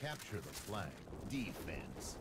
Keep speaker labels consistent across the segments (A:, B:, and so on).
A: Capture the flag. Defense.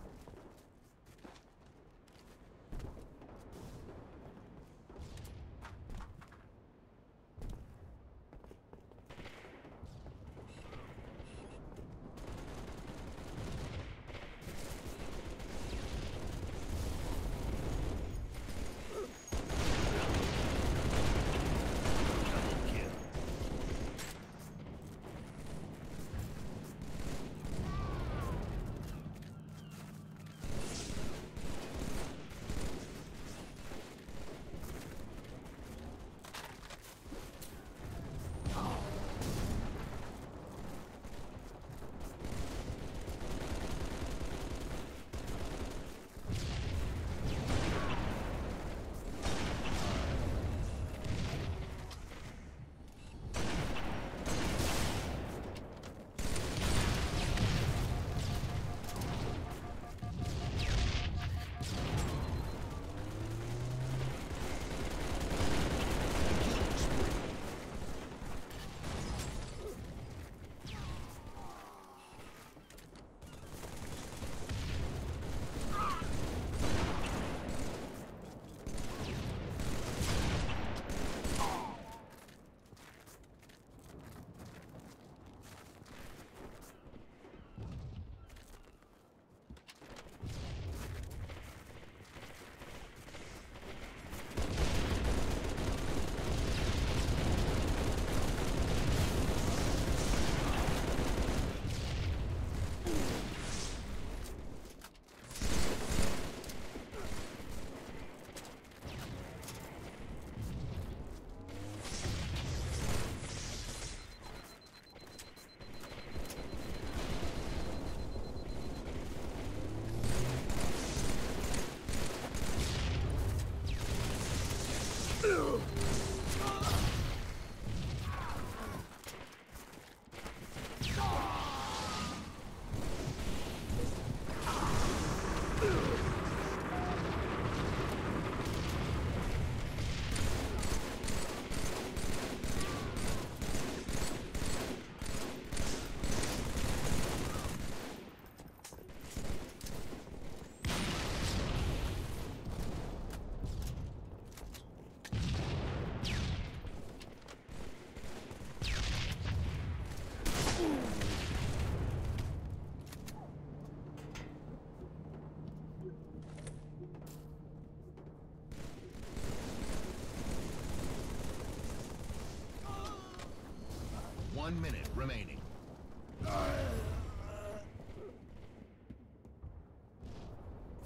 A: One minute remaining.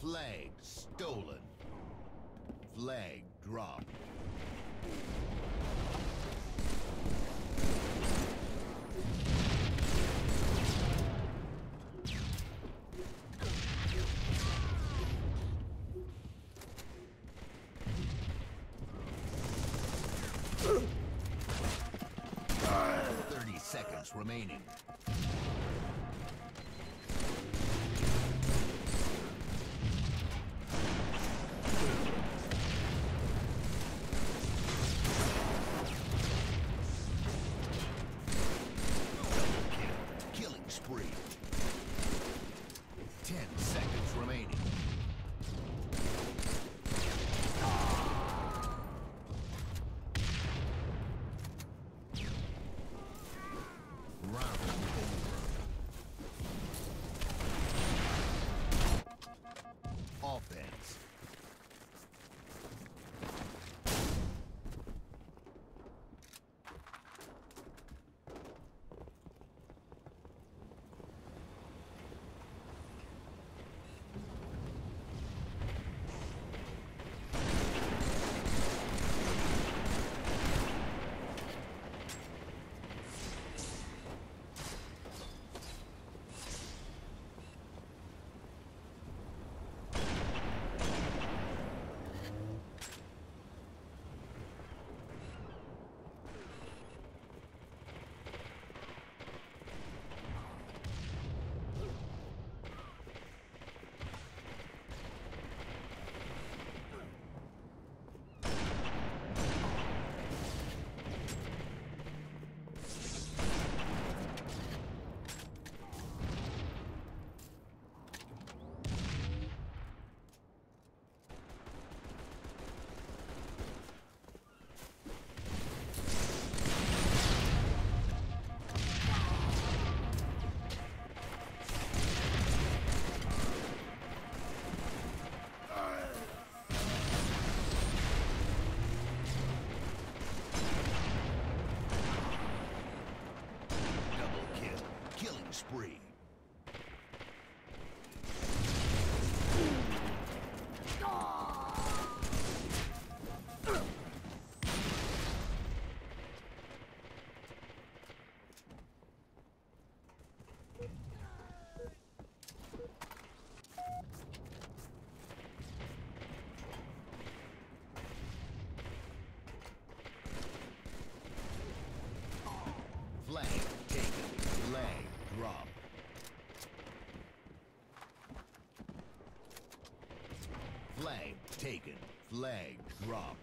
A: Flag stolen. Flag dropped. Thirty seconds remaining. Flag drop.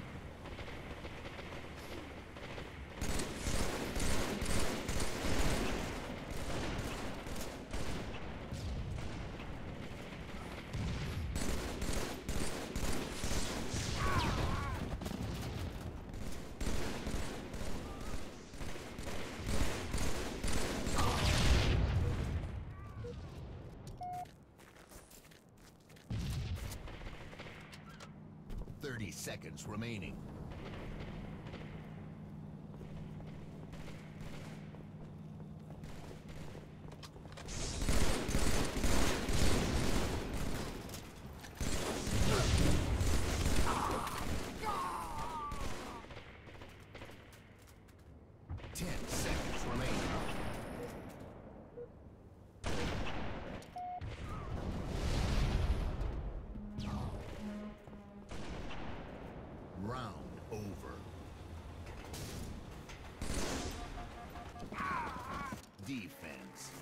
A: Seconds remaining. Defense.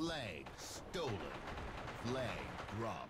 A: Flag stolen. Flag dropped.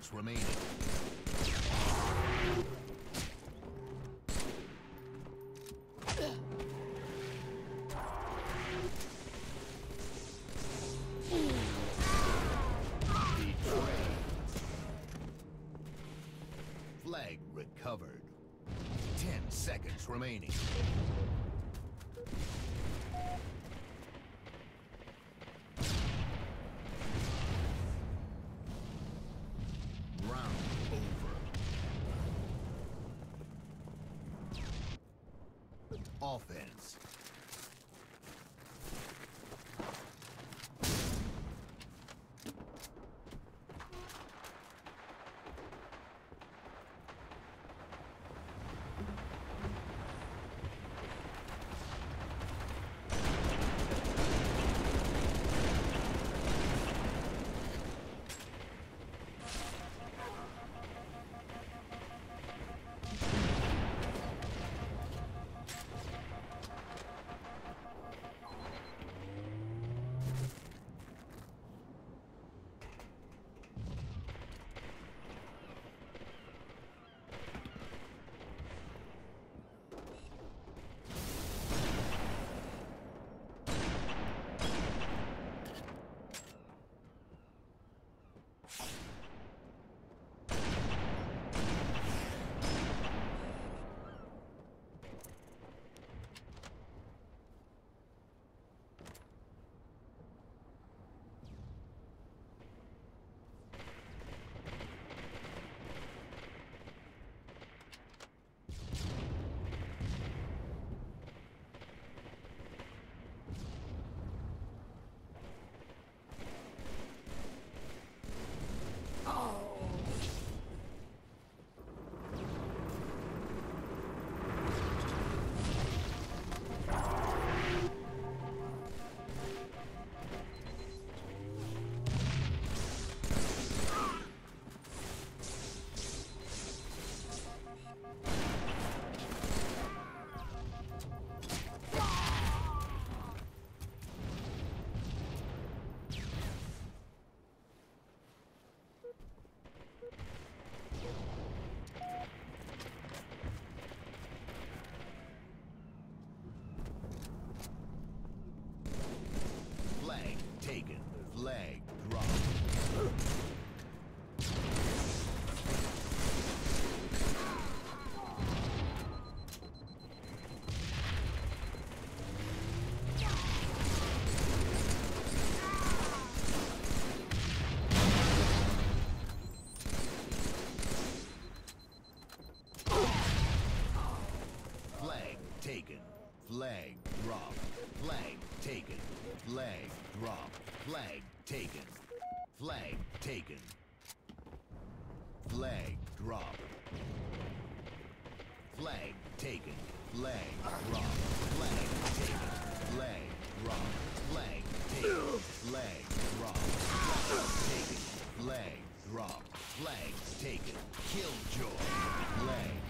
A: seconds remaining. Flag recovered. Ten seconds remaining. Taken. Flag dropped. Flag taken. Flag drop. Flag taken. Flag drop. Flag taken. Flag taken. Flag drop. Flag taken. Flag drop. Flag taken. Flag drop. Flag taken. Flag drop. Flag taken. Flag drop. Flag taken. Killjoy.